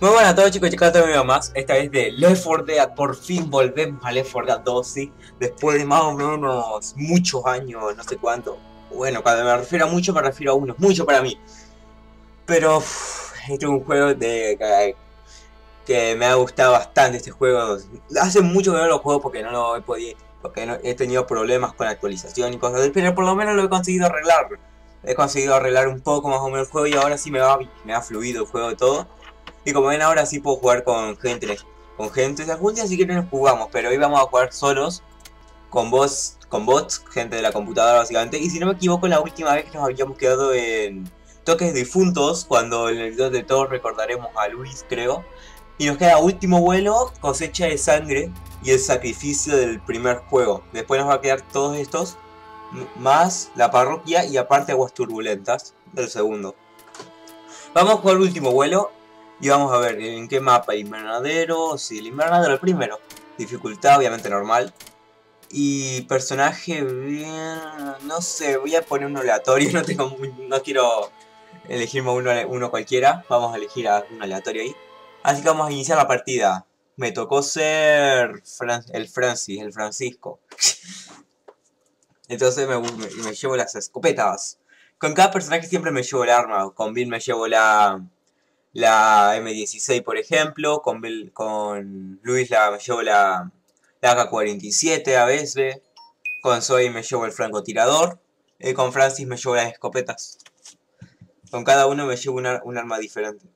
Muy buenas a todos chicos y chicas, otro video más, esta vez de Left 4 Dead, por fin volvemos a Left 4 Dead 2, ¿sí? Después de más o menos muchos años, no sé cuánto. Bueno, cuando me refiero a mucho, me refiero a uno, mucho para mí. Pero, uff, este es un juego de... Que, que me ha gustado bastante este juego. Hace mucho que no lo juego porque no lo he podido Porque no, he tenido problemas con la actualización y cosas así Pero por lo menos lo he conseguido arreglar. He conseguido arreglar un poco más o menos el juego y ahora sí me va, me ha fluido el juego de todo y como ven ahora sí puedo jugar con gente, con gente, algún día si quieren nos jugamos, pero hoy vamos a jugar solos, con bots, con bots, gente de la computadora básicamente. Y si no me equivoco la última vez que nos habíamos quedado en toques difuntos, cuando en el video de todos recordaremos a Luis creo. Y nos queda último vuelo, cosecha de sangre y el sacrificio del primer juego. Después nos va a quedar todos estos, más la parroquia y aparte aguas turbulentas del segundo. Vamos a jugar último vuelo y vamos a ver en qué mapa, invernadero, sí, el invernadero el primero. Dificultad obviamente normal. Y personaje bien, no sé, voy a poner un aleatorio, no tengo no quiero elegirme uno, uno cualquiera, vamos a elegir a un aleatorio ahí. Así que vamos a iniciar la partida. Me tocó ser el Francis, el Francisco. Entonces me, me, llevo las escopetas. Con cada personaje siempre me llevo el arma. Con Bill me llevo la, la M16 por ejemplo, con, con Luis la, me llevo la, la AK-47 a veces, con Zoe me llevo el francotirador, y con Francis me llevo las escopetas. Con cada uno me llevo un arma diferente.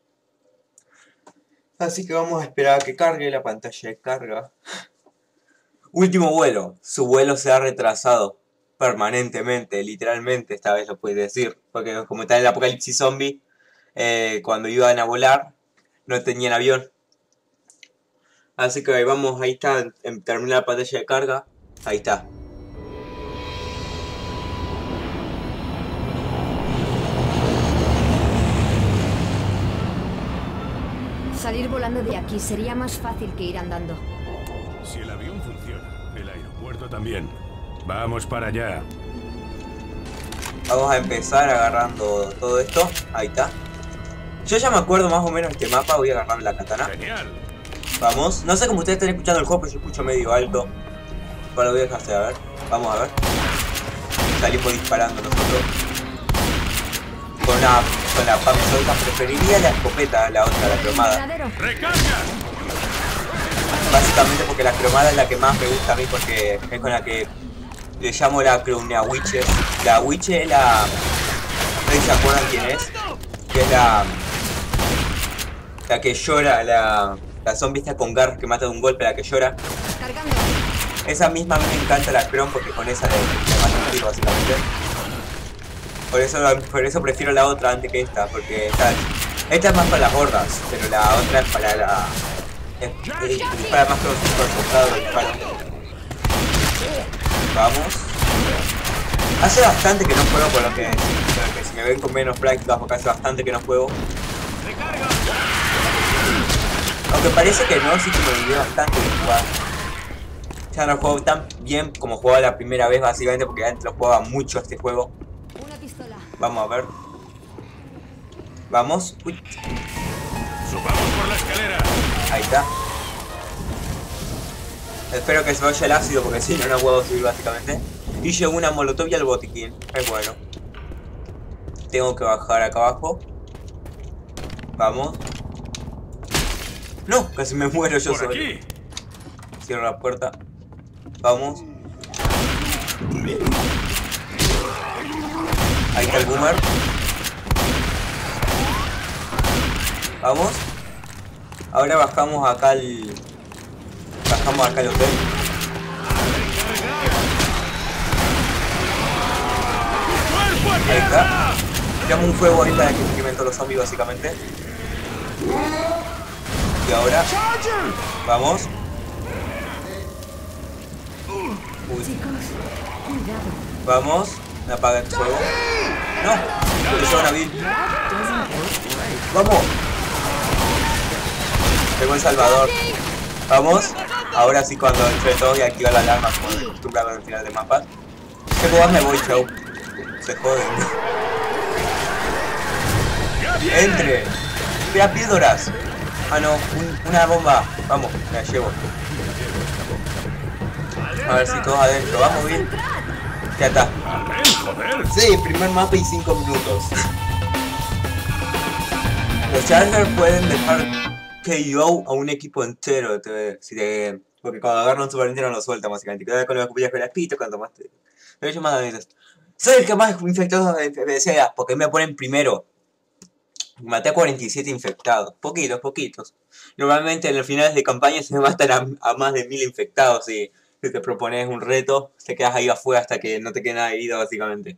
Así que vamos a esperar a que cargue la pantalla de carga. Último vuelo. Su vuelo se ha retrasado permanentemente, literalmente, esta vez lo puedes decir. Porque como está en el apocalipsis zombie, eh, cuando iban a volar, no tenían avión. Así que ahí vamos, ahí está, en, terminar la pantalla de carga, ahí está. Salir volando de aquí sería más fácil que ir andando. Si el avión funciona, el aeropuerto también. Vamos para allá. Vamos a empezar agarrando todo esto. Ahí está. Yo ya me acuerdo más o menos de este mapa, voy a agarrar la katana. Genial. Vamos, no sé cómo ustedes están escuchando el juego, pero yo escucho medio alto. Pero voy a dejarse a ver. Vamos a ver. Salimos disparando nosotros. Con la, con la pamsolta preferiría la escopeta, la otra, la cromada. Básicamente porque la cromada es la que más me gusta a mí porque es con la que le llamo la cromia Witcher. La Witcher es la... ¿No se acuerdan quién es? Que es la la que llora, la, la zombie está con garras que mata de un golpe, la que llora. Esa misma a mí me encanta la Chrome porque con esa le, mata un tiro básicamente. Por eso, por eso prefiero la otra antes que esta, porque esta, esta es más para las gordas, pero la otra es para la... Es, para más concentrado disparo. Vamos. Hace bastante que no juego por lo que, por que si me ven con menos porque hace bastante que no juego. Aunque parece que no, sí que me olvidé bastante de jugar. Ya no juego tan bien como jugaba la primera vez, básicamente, porque antes lo jugaba mucho este juego. Vamos a ver. Vamos. Uy. Subamos por la escalera. Ahí está. Espero que se vaya el ácido porque si no, no puedo subir básicamente. Y llegó una molotov y el botiquín. Es bueno. Tengo que bajar acá abajo. Vamos. No, casi me muero yo solo. Cierro la puerta. Vamos. Ahí está el boomer. Vamos. Ahora bajamos acá el... Bajamos acá el hotel. Ahí está. Tiramos un fuego para que todos los zombies básicamente. Ahora... Vamos. Uy. Vamos. Me apaga el fuego. No. Que se Bill. Vamos. Tengo el Salvador. Vamos. Ahora sí cuando entre todos y activa la alarma como de costumbre en el final de mapa. Que juegas me voy, chau. Se joden. Entre. Vea píldoras. Ah, no, un- una bomba. Vamos, me la llevo. A ver si todos adentro. Vamos bien. Ya está. Sí, primer mapa y 5 minutos. Los Chargers pueden dejar KO a un equipo entero. te- si te- porque cuando agarran un Super Nintendo lo sueltan básicamente. Con con las pitos, cuanto más te. Pero yo más veces. Soy el que más infectados de porque me ponen primero. Maté a 47 infectados. Poquitos, poquitos. Normalmente en los finales de campaña se matan a, más de 1000 infectados y si te propones un reto, te quedas ahí afuera hasta que no te quede nada herido básicamente.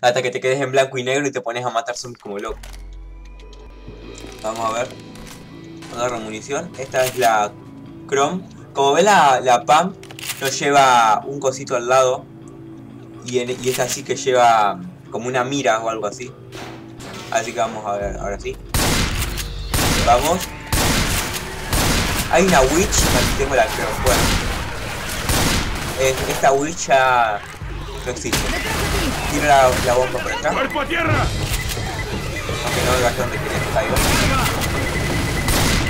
Hasta que te quedes en blanco y negro y te pones a matar zombies como loco. Vamos a ver. Agarro munición. Esta es la Chrome. Como ves la, la PAM nos lleva un cosito al lado. Y, en, y esta sí que lleva como una mira o algo así. Así que vamos a ver, ahora sí. Vamos. Hay una witch, aquí tengo la creo. Bueno. Es- esta witch ya no existe. Tira la, la bomba por acá. ¡Cuerpo a tierra! Aunque no veas dónde querés que caiga.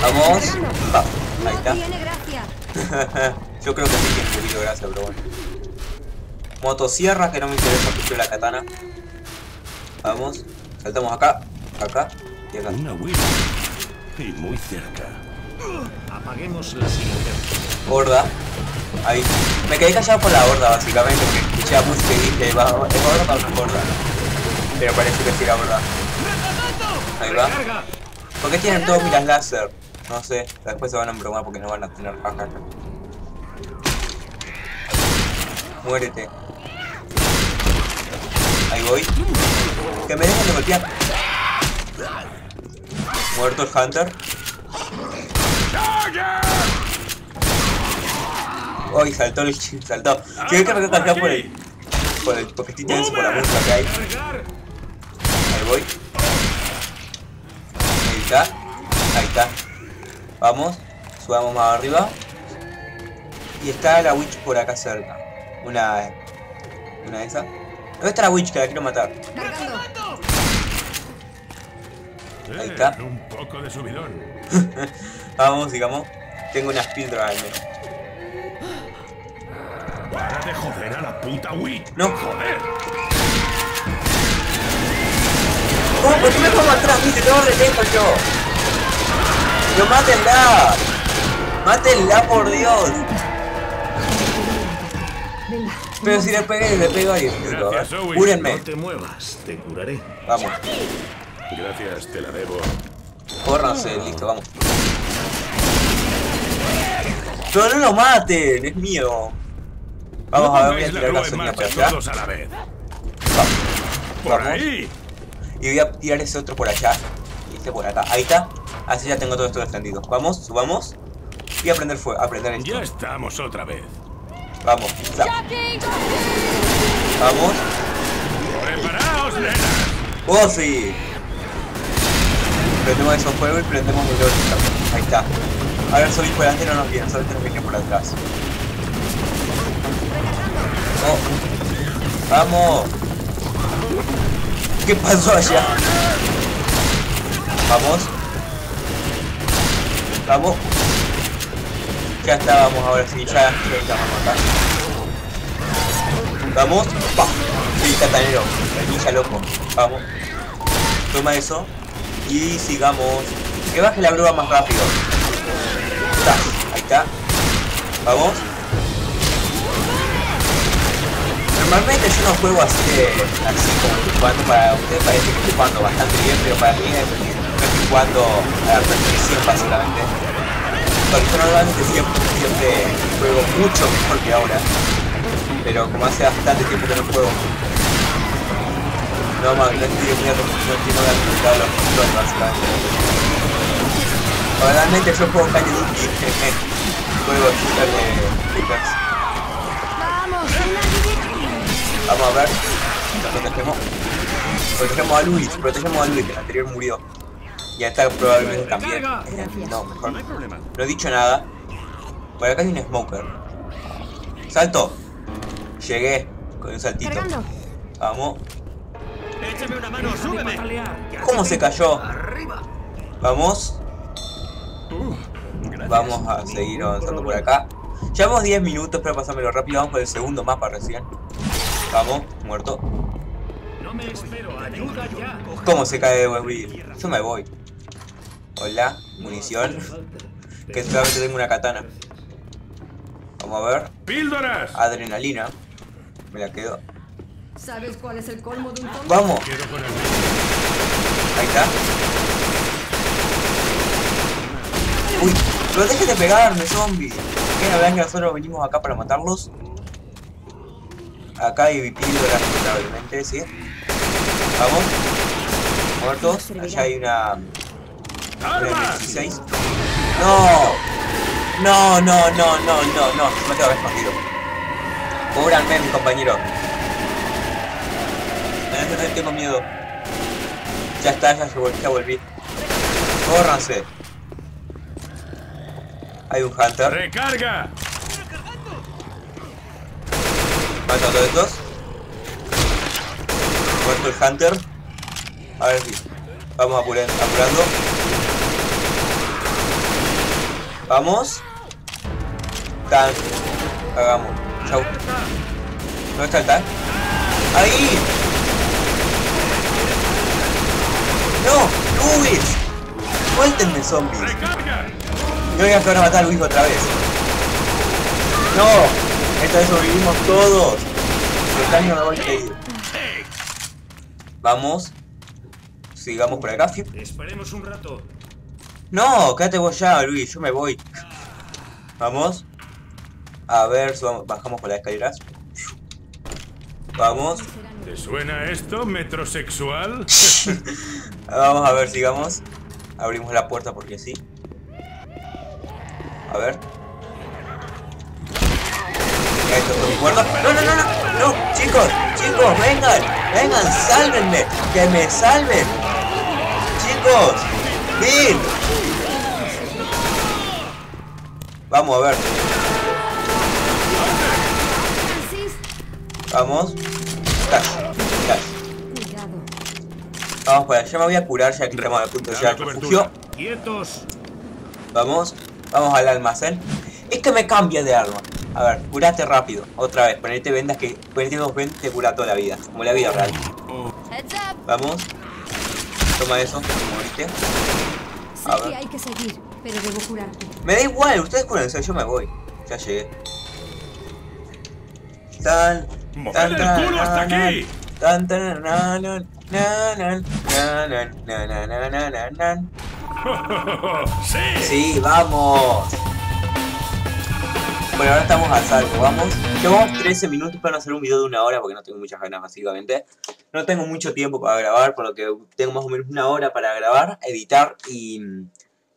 Vamos. Va, ahí está. Yo creo que sí tiene un poquito de gracia, pero bueno. Motosierra, que no me interesa mucho la katana. Vamos. Saltamos acá, acá y acá. Una Wii. Y muy cerca. Apaguemos la siguiente. Horda. Ahí. Me quedé callado por la horda, básicamente, porque escuché a música y dije, va, ¿es horda no es horda? Pero parece que sí era horda. Ahí va. Carga. ¿Por qué tienen todos miras láser? No sé, después se van a embromar porque no van a tener jajaja. Muérete. Ahí voy. Que me dejen de golpear. Muerto el Hunter. Uy, saltó el chip, saltó. Quiero que me callado por el. Por el. Porque estoy tenso por la música que hay. Ahí voy. Ahí está. Ahí está. Vamos. Subamos más arriba. Y está la witch por acá cerca. Una. Una de esas. ¿Dónde está la witch que la quiero matar? Cargando. Ahí está. Eh, Un poco de subidón. Vamos, digamos. Tengo una speed drive. Para de joder a la puta Wii. No. Joder. ¿Cómo? ¿Por qué me pongo atrás? Viste, tengo re lejos yo. ¡No mátenla! ¡Mátenla, por Dios! Venga. Pero si le pegué, le pego ahí. Gracias, Owen. Cúrenme. No te muevas, te curaré. Vamos. Gracias, te la debo. Córranse, listo, vamos. Pero no lo maten, es mío. Vamos a ver, voy a la tirar gasolina por marcha allá. todos a la vez. ¡Por Vamos. ahí! Y voy a tirar ese otro por allá. Y este por acá. Ahí está. Así ya tengo todo esto defendido. Vamos, subamos. Y a prender fuego, a prender esto. Ya estamos otra vez. Vamos. Vamos. ¡Preparaos! ¡Oh, sí! Prendemos esos fuego y prendemos el otro. Ahí está. Ahora el zombie por delante no nos viene, solamente nos viene por atrás. Oh. ¡Vamos! ¿Qué pasó allá? Vamos. Vamos. Ya estábamos ahora sí, ya, ya estamos acá. Vamos. ¡Pah! Sí, catanero. Ninja loco. Vamos. Toma eso. Y sigamos. Que baje la grúa más rápido. Ahí está. Vamos. Normalmente yo no juego así de, así como jugando para ustedes parece que estoy jugando bastante bien, pero para mí es, no estoy jugando a la perfección básicamente. Normalmente siempre, siempre juego mucho mejor que ahora. Pero como hace bastante tiempo que no juego, no, no estoy muy acostumbrado, a los controles básicamente. Normalmente yo juego Call of Duty, juego shooter de shooters. Vamos. Vamos a ver. Nos protegemos. Protegemos a Luis, protegemos a Luis, que el anterior murió. Y esta probablemente también. No, mejor. No he dicho nada. Por acá hay un smoker. ¡Salto! Llegué con un saltito. Vamos. Échame una mano, súbeme. ¿Cómo se cayó? Vamos. Vamos a seguir avanzando por acá. Llevamos 10 minutos, para pasármelo rápido. Vamos por el segundo mapa recién. Vamos, muerto. No me espero, ayuda ya. ¿Cómo se cae Wii? Yo me voy. Hola, munición. Que solamente tengo una katana. Vamos a ver. ¡Píldoras! Adrenalina. Me la quedo. ¿Sabes cuál es el colmo de un tonto? Vamos. Ahí está. Uy, pero dejen de pegarme, zombie. ¿Qué no vean que nosotros venimos acá para matarlos? Acá hay píldoras, lamentablemente, sí. Vamos. Muertos. Allá hay una. una ¡Armas! 16. No. No, no, no, no, no, no. Me tengo que escondido. Cúbranme, mis compañeros. Eh, Tengo miedo. Ya está, ya, se vol- ya volví. Córranse. Hay un Hunter. ¡Recarga! Mato a todos estos. Muerto el Hunter. A ver si. Vamos apura- apurando. Vamos. Tan. Hagamos. Chau. ¿Dónde está el tank? ¡Ahí! ¡No! ¡Luis! ¡Suéltenme, zombies! No digas que van a matar a Luis otra vez. ¡No! Esta vez sobrevivimos todos. El daño me voy a ir. Vamos. Sigamos por acá. Esperemos un rato. No, quédate vos ya, Luis. Yo me voy. Vamos. A ver, subamos- bajamos por las escaleras. Vamos. ¿Te suena esto, metrosexual? Vamos a ver, sigamos. Abrimos la puerta porque sí. A ver. Esto es un muerto. No, no, no, no, no, chicos, chicos, vengan, vengan, sálvenme, que me salven. Chicos, Bill. Vamos a ver, vamos. Cash, cash. Vamos para allá, me voy a curar ya que estamos a punto de llegar al refugio. Vamos, vamos al almacén. Es que me cambia de arma. A ver, curate rápido. Otra vez, ponete vendas que ponete dos vendas te cura toda la vida. Como la vida real. Vamos. Toma eso, moriste. Sé A ver. que hay que seguir, pero debo curarte. Me da igual, ustedes cúrense, yo me voy. Ya llegué. Tan. ¡Mover el culo hasta aquí! Tan tan na, na, na, na, na, na, na, na, na, na, na, na. ¡Sí! Sí, vamos. Bueno, ahora estamos a salvo, vamos. Llevamos 13 minutos para hacer un video de una hora porque no tengo muchas ganas, básicamente. No tengo mucho tiempo para grabar, por lo que tengo más o menos una hora para grabar, editar y mm,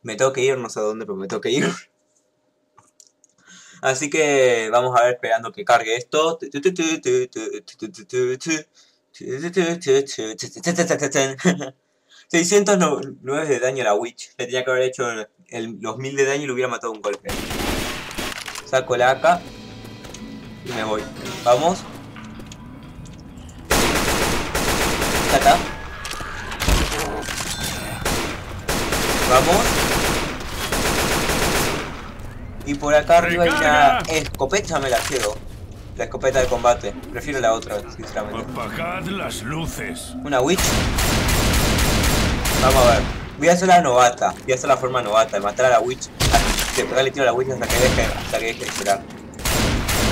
me tengo que ir, no sé a dónde, pero me tengo que ir. Así que vamos a ver esperando que cargue esto. 609 de daño a la Witch. Le tenía que haber hecho el- los 1000 de daño y lo hubiera matado un golpe. Saco la AK y me voy. Vamos. Está. Vamos. Y por acá arriba hay una escopeta, me la quedo. La escopeta de combate. Prefiero la otra, sinceramente. Apagad las luces. Una witch. Vamos a ver. Voy a hacer la novata. Voy a hacer la forma novata de matar a la witch. De pegarle tiro a la witch hasta que deje, hasta que deje de llorar.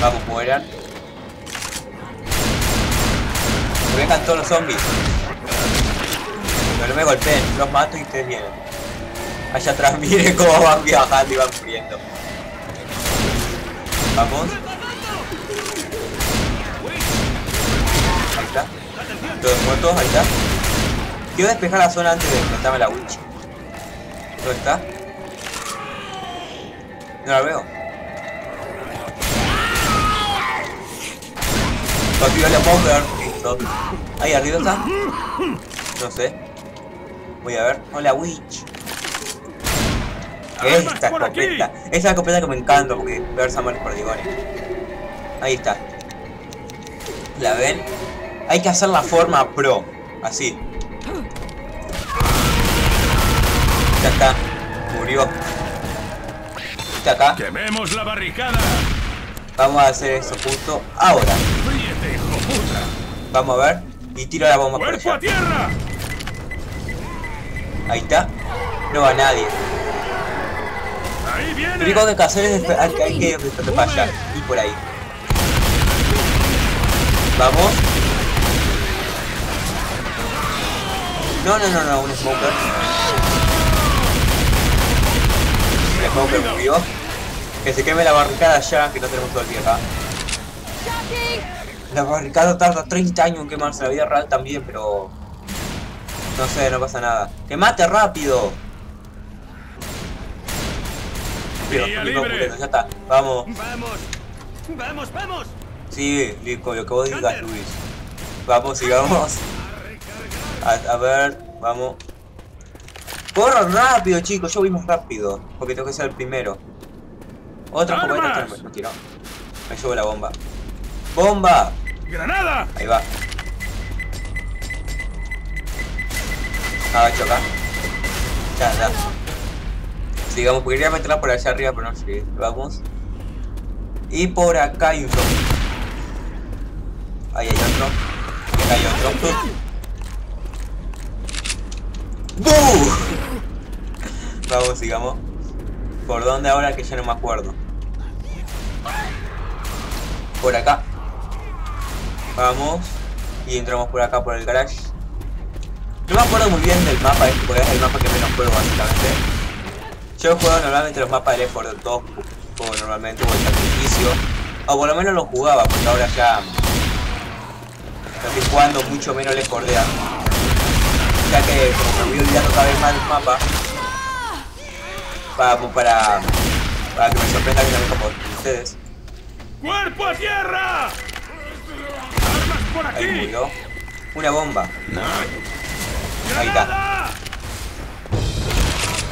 Vamos, mueran. Que vengan todos los zombies. Pero no me golpeen, los mato y ustedes vienen. Allá atrás, miren cómo van viajando y van muriendo. Vamos. Ahí está. Todos muertos, ahí está. Quiero despejar la zona antes de enfrentarme a la witch. ¿Dónde está? No la veo. Consigo la Monger. Listo. Ahí arriba está. No sé. Voy a ver. Hola witch. ¿Qué es Armas esta escopeta? Esa es la escopeta que me encanta porque versa malos perdigones. Ahí está. ¿La ven? Hay que hacer la forma pro. Así. Ya está. Murió. Está acá. ¡Quememos la barricada! Vamos a hacer eso justo ahora. Vamos a ver. Y tiro la bomba por ¡Cuerpo a allá. tierra! Ahí está. No va nadie. ¡Ahí Lo viene! único que hay que hacer es que, hay que para allá. Y por ahí. Vamos. No, no, no, no, un smoker. El smoker murió. Que se queme la barricada ya, que no tenemos todo el día acá. La barricada tarda 30 años en quemarse, la vida real también, pero... No sé, no pasa nada. ¡Que mate rápido! Pero, no, no, ya está. Vamos. ¡Vamos! ¡Vamos, vamos! Sí, Lico, lo que vos digas, Luis. Vamos, sigamos. A, a ver, vamos. Corran rápido, chicos, yo voy más rápido. Porque tengo que ser el primero. Otra escopeta, no tiró. Me llevo la bomba. ¡Bomba! ¡Granada! Ahí va. Agacho acá. Ya, ya. Sigamos, porque quería meterla por allá arriba, pero no llegué. Vamos. Y por acá hay un zombie. Ahí hay otro. Acá hay otro. ¡Buu! Vamos, sigamos. ¿Por dónde ahora que ya no me acuerdo? Por acá. Vamos. Y entramos por acá por el garage. No me acuerdo muy bien del mapa este, porque es el mapa que menos juego básicamente. Yo juego normalmente los mapas de Left 4 Dead 2, juego normalmente, o el sacrificio. O por lo menos lo jugaba, porque ahora ya... estoy jugando mucho menos Left 4 Dead. Ya que como me voy olvidando cada vez más del mapa. Para, para, para que me sorprenda también como ustedes. ¡Cuerpo a tierra! ¡Armas por Ahí aquí! murió. Una bomba. Ahí está.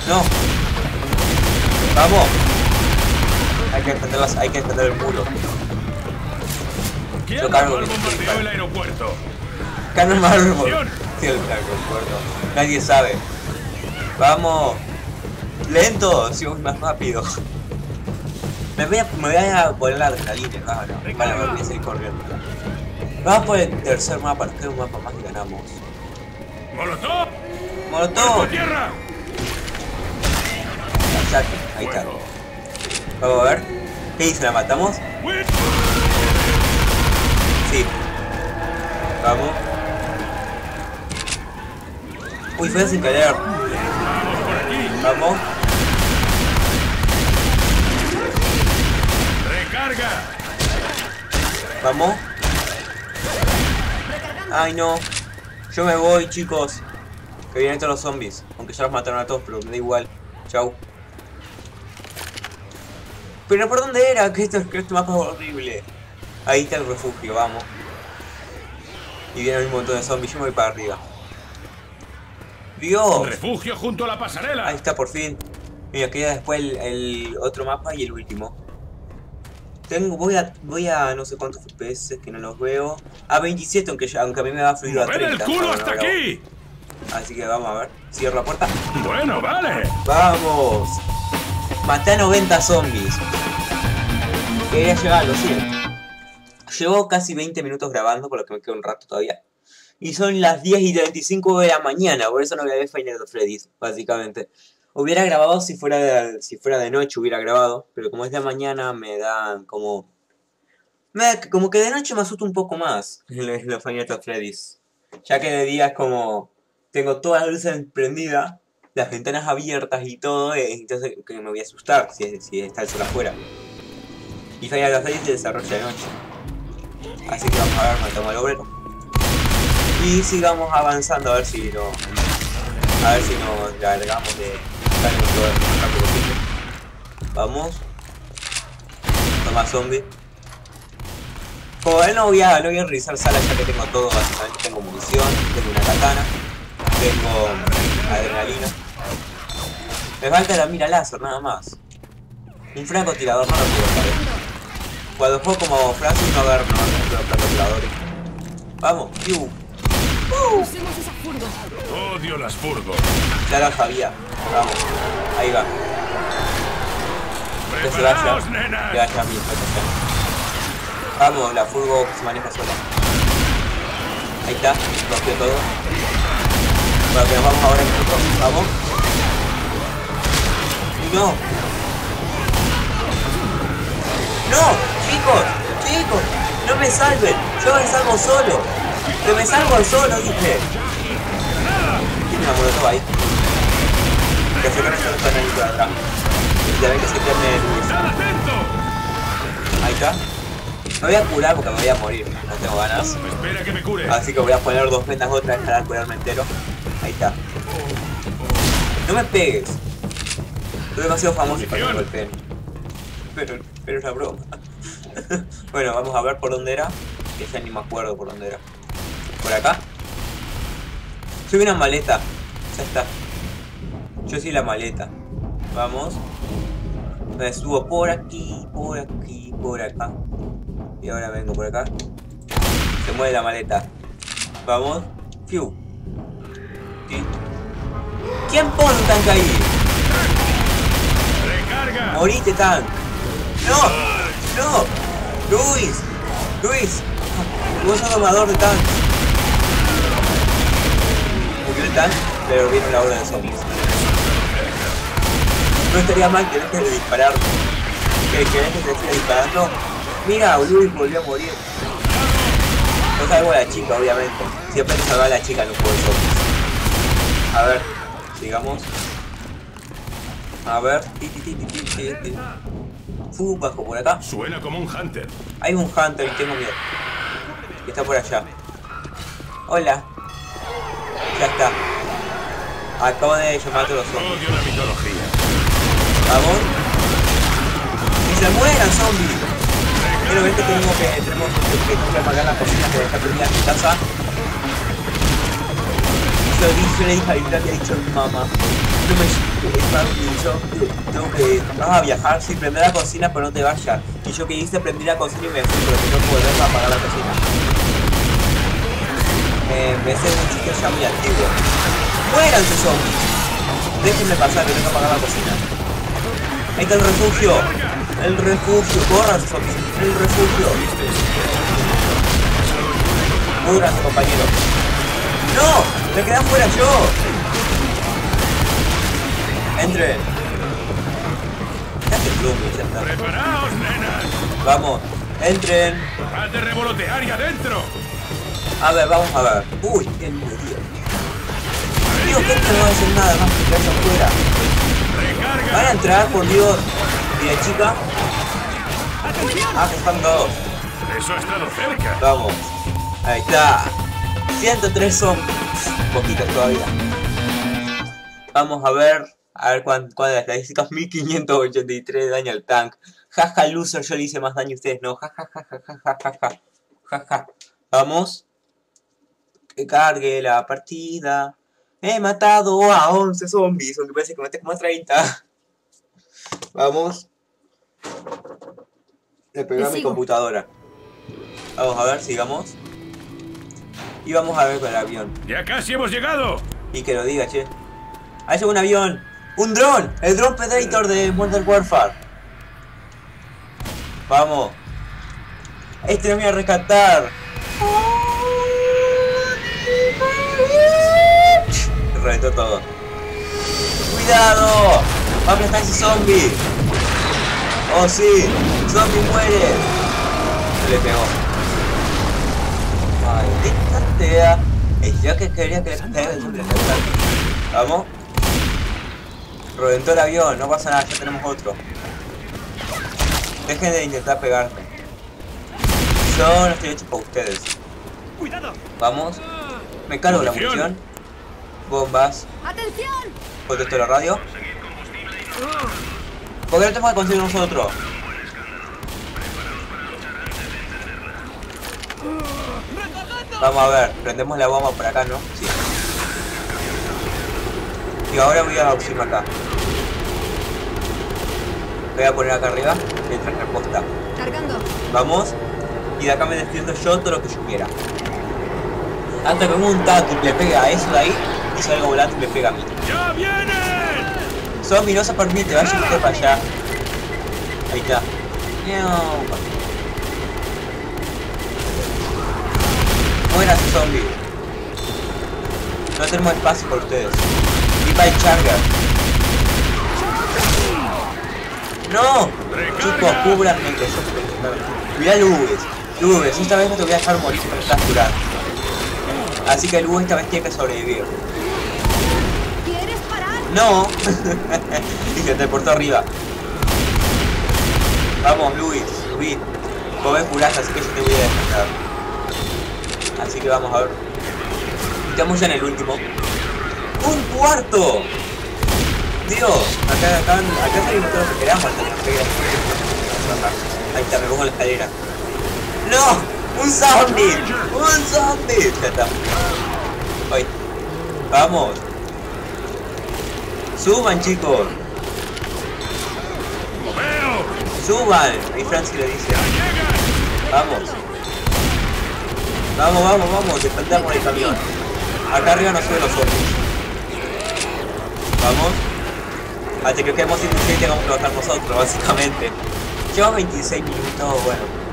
No. Vamos. Hay que defender las, hay que defender el muro. ¿Quién Yo cargo el bombardeo aeropuerto? Carlos Marvel. Atención. Sí, el aeropuerto. Nadie sabe. Vamos. Lento, si voy más rápido. Me voy a, me voy a poner la adrenalina, ah, no. Vale, me voy a seguir corriendo. Vamos por el tercer mapa, nos queda un mapa más y ganamos. ¡Molotov! ¡Cuerpo ¡Molotov! tierra! Ahí está. Vamos a ver. ¿Qué dice? ¿La matamos? Sí. Vamos. Uy, fue sin querer. ¡Vamos por aquí! Vamos. ¡Recarga! Vamos. Ay, no. Yo me voy, chicos. Que vienen todos los zombies. Aunque ya los mataron a todos, pero me da igual. Chau. Pero ¿por dónde era? Que esto, que este mapa es horrible. Ahí está el refugio, vamos. Y viene un montón de zombies. Yo me voy para arriba. Dios. ¡Refugio junto a la pasarela! Ahí está, por fin. Mira, queda después el, el otro mapa y el último. Tengo, voy a, voy a no sé cuántos FPS que no los veo. A 27, aunque, ya- aunque a mí me va fluido a ¡Mover 30. el culo hasta aquí! Así que vamos a ver. Cierro la puerta. Bueno, vale. ¡Vamos! Maté a 90 zombies. Quería llegar, lo siento. Llevo casi 20 minutos grabando, por lo que me queda un rato todavía. Y son las 10 y 35 de la mañana, por eso no grabé Final Freddy's, básicamente. Hubiera grabado si fuera, de, si fuera de noche, hubiera grabado, pero como es de mañana me da como... Me como que de noche me asusta un poco más los Final Freddy's. Ya que de día es como... Tengo todas las luces prendidas, las ventanas abiertas y todo, eh, entonces que me voy a asustar si, si está el sol afuera. Y Final Freddy's se desarrolla de noche. Así que vamos a ver, matamos al obrero. Y sigamos avanzando a ver si no. A ver si nos largamos de Vamos. Toma zombie. Ven, no voy a, no voy a revisar salas ya que tengo todo, básicamente tengo munición, tengo una katana, tengo adrenalina. Me falta la mira láser, nada más. Un francotirador no lo puedo usar. Cuando juego como Francis no agarro no francotiradores. Vamos, piu. Usemos esa furgo. Odio las furgos. Lo sabía. Vamos. Ahí va. Que se vaya. Vamos, la furgo se maneja sola. Ahí está, rompió todo. Bueno, que nos vamos ahora en grupo. Vamos. No. No, chicos, chicos, no me salven. Yo me salvo solo. Que me salvo solo, dije. Tiene una molotov ahí. Que se conecta con el por atrás. Ya ven que se pierde Luis. ¡Estad atento! Ahí está. Me voy a curar porque me voy a morir. No tengo ganas. Así que voy a poner dos metas otra vez para curarme entero. Ahí está. No me pegues. Soy demasiado famoso para que me golpeen. Pero, pero es una broma. bueno, vamos a ver por dónde era. Que ya ni me acuerdo por dónde era. ¿Por acá? Soy una maleta. Ya está. Yo soy la maleta. Vamos. Me subo por aquí, por aquí, por acá. Y ahora vengo por acá. Se mueve la maleta. Vamos. Fiu. ¿Qué? ¿Quién pone un tanque ahí? ¡Recarga! Morite tank. No. No. Luis. Luis. Vos sos domador de tank. Pero vino la hora de zombies. No estaría mal que dejes de disparar. Que que te esté disparando. Mira, Luis volvió a morir. No salvo a la chica, obviamente. Siempre salva a la chica en un juego de zombies. A ver, sigamos. A ver. Ti. Fu, bajo por acá. Suena como un hunter. Hay un Hunter y tengo miedo. Está por allá. Hola. Ya está. Acabo de llamar a los zombies. Odio la mitología. Vamos. ¡Y se mueran zombies! Pero ven que tenemos que, tenemos que, que, que apagar la cocina que está prendida en mi casa. Yo, yo le dije a Isla que ha dicho mi mamá. No me y yo tengo que vas a viajar, sí, prender la cocina pero no te vayas. Y yo que hice prendí la cocina y me fui, pero que volver a apagar la cocina. Eh, me sé un chiste ya muy antiguo. ¡Muéranse zombies! Déjenme pasar, que tengo que apagar la cocina. Ahí está el refugio. El refugio. Corran, zombies. El refugio. Cúbranse, compañero. ¡No! ¡Me quedé fuera yo! Está. ¡Preparaos, nenas! Vamos. Entren. ¡Haz de revolotear y adentro! A ver, vamos a ver. Uy, qué medio. Digo que este no va a hacer nada más que quedarse afuera. Van a entrar, por Dios. Y la chica. Ah, que están dos. Eso ha estado cerca. Vamos. Ahí está. 103 zombies. Poquitos todavía. Vamos a ver. A ver cuán- cuál es la estadística. 1583 de daño al tank. Jaja, loser, yo le hice más daño a ustedes. No, jaja, jaja, jaja, jaja. Jaja. Vamos. Que cargue la partida. He matado a 11 zombies. Aunque parece que maté como a 30. Vamos. Le Te a mi computadora. Vamos a ver, sigamos. Y vamos a ver con el avión. ¡Ya casi hemos llegado! Y que lo diga, che. Ahí llegó un avión. ¡Un dron! El drone Predator de Modern Warfare. Vamos. Este lo voy a rescatar. Reventó todo. ¡Cuidado! ¡Va a aplastar ese zombie! ¡Oh sí! ¡Zombie muere! Se le pegó. Maldita sea. Es yo que quería que le pegue el zombie. Vamos. Reventó el avión, no pasa nada, ya tenemos otro. Dejen de intentar pegarme. Yo no estoy hecho para ustedes. ¡Cuidado! Vamos. Me cargo la Munición. Bombas. ¡Atención! Contesto la radio. ¿Por qué no tenemos que conseguir nosotros? Vamos a ver, prendemos la bomba por acá, ¿no? Sí. Y ahora voy a subirme acá. Voy a poner acá arriba el traje de posta. Cargando. Vamos. Y de acá me defiendo yo todo lo que yo quiera. Hasta que un tanque le pega a eso de ahí y salga volando y me pega a mí. ¡Ya vienen! Zombie no se permite, vaya usted para allá. Ahí está. Mueran zombie. No tenemos espacio por ustedes. Y para el charger. ¡No! Chicos, cúbranme que yo Mirá Lubes. Lubes, esta vez no te voy a dejar morir porque estás curado. Así que Lubes esta vez tiene que sobrevivir. ¿Quieres parar? No. y se te portó arriba. Vamos, Luis, Luis. Vos curás, así que yo te voy a defender. Así que vamos a ver. Estamos ya en el último. ¡Un cuarto! Dios, acá, acá, acá salimos todo lo que queramos. hasta que. Ahí está, me pongo la escalera. ¡No! ¡Un zombie! ¡Un zombie! Ya está. Vamos. Suban, chicos. Suban. Ahí Francis le dice. Vamos. Vamos, vamos, vamos. Defendamos el camión. Acá arriba no sube los zombies. Vamos. Hasta que quedemos sin y tengamos que bajar nosotros, básicamente. Llevamos 26 minutos, bueno.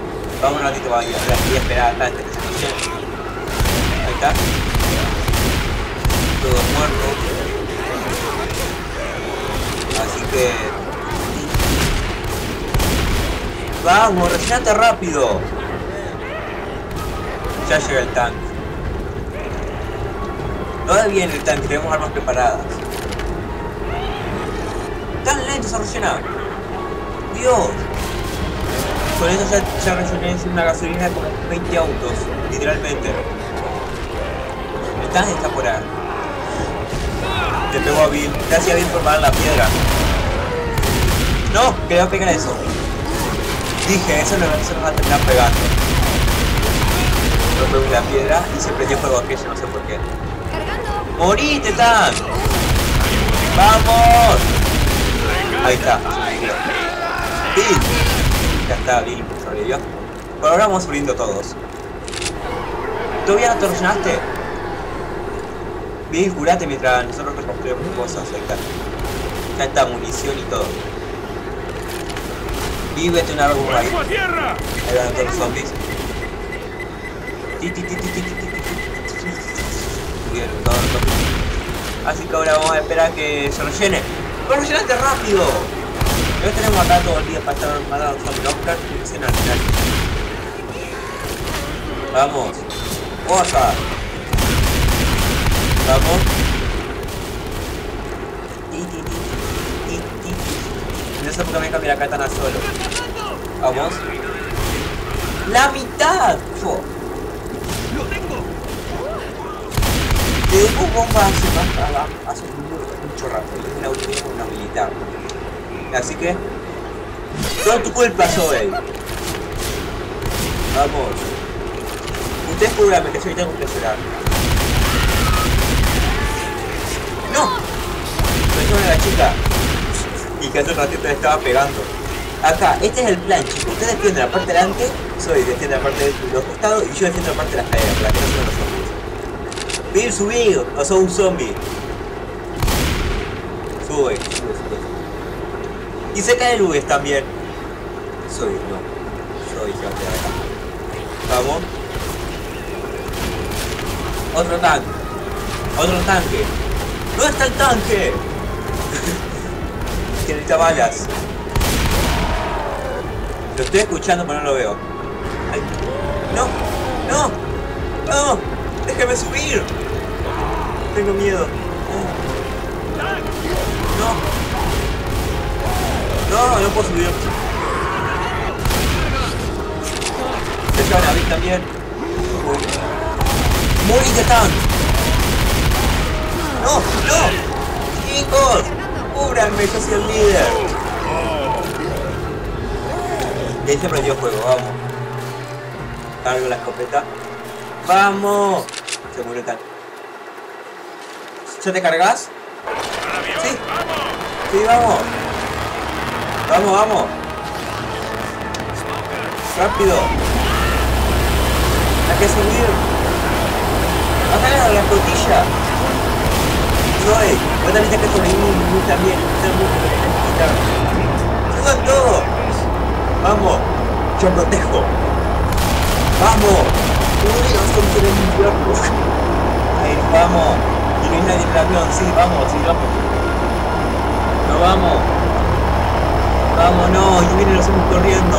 Vamos un ratito más y a esperar acá antes que se. Ahí está. Todos muertos. Así que... Vamos, rellenate rápido. Ya llega el tanque. Todavía en el tanque tenemos armas preparadas. Tan lento se rellena. Dios. Con eso ya, ya rellené una gasolina como 20 autos, literalmente. El tanque está por ahí. Te pegó a Bill. Gracias a Bill por la piedra. No, que le va a pegar eso. Dije, eso no, eso nos va a terminar pegando. Lo pegó la piedra y se prendió fuego aquello, no sé por qué. ¡Morite, Tan! ¡Vamos! Ahí está. Bill rescatar a por ahora vamos muriendo todos. ¿Todavía no te ordenaste? Bien, jurate mientras nosotros reconstruimos cosas. Ahí está. Ya munición y todo. Y vete un árbol ahí. Ahí van todos los zombies. Así que ahora vamos a esperar que se rellene. ¡Lo rellenaste rápido! No tenemos acá todo el día para estar matando a los zombies. Vamos a rellenen al final. Vamos. ¡Cosa! Vamos. No sé por qué me cambié la katana solo. Vamos. ¡La mitad! ¡Lo tengo! Tenemos bombas hace, más- hace mucho, rato. Y una una militar. Así que. Todo tu culpa, Joel. Vamos. Ustedes cúbrame que yo tengo que esperar. ¡No! Me la chica. Y que hace un ratito le estaba pegando. Acá, este es el plan, chicos. Ustedes defienden la parte de delante, soy defiende la parte de los costados y yo defiendo la parte de la escalera, para que no sean los zombies. Bill, subí, o sos un zombie. Sube. Y se cae Luis también. Soy, no. A quedar acá. Vamos. Otro tanque. Otro tanque. ¿Dónde está el tanque? que necesita balas. Lo estoy escuchando pero no lo veo. Ay. No, no, no, déjeme subir. Tengo miedo. No, no puedo subir. Se llevan a mí también. ¡Morite tan! ¡No! ¡No! ¡Chicos! ¡Cúbranme! ¡Yo soy el líder! Y ahí se prendió fuego, vamos. Cargo la escopeta. ¡Vamos! Se murió tan. ¿Ya te cargas? Sí. Sí, vamos. Vamos, vamos. Rápido. Hay que subir. Bájale a la escotilla. Zoe, vos también tenés que sobrevivir vos también. Suban todo. Vamos. Yo protejo. Vamos. Uy, no son que el infierno. Ahí vamos. Y no hay nadie en el avión. Sí, vamos, sí, vamos. No vamos. Vámonos. Y vienen los zombies corriendo.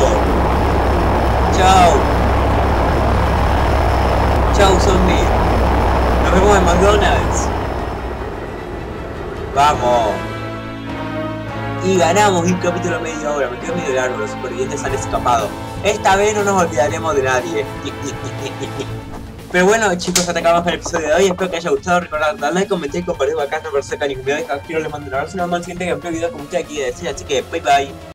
Chao. Chao, zombie. Nos vemos en McDonald's. Vamos. Y ganamos un capítulo media hora. Me quedo medio largo. Los supervivientes han escapado. Esta vez no nos olvidaremos de nadie. Pero bueno chicos, hasta acabamos con el episodio de hoy, espero que haya gustado, recordad darle like, comentar y compartir acá, no perder ningún video, quiero les mando un abrazo, nos vemos en el siguiente video como usted aquí así que bye bye.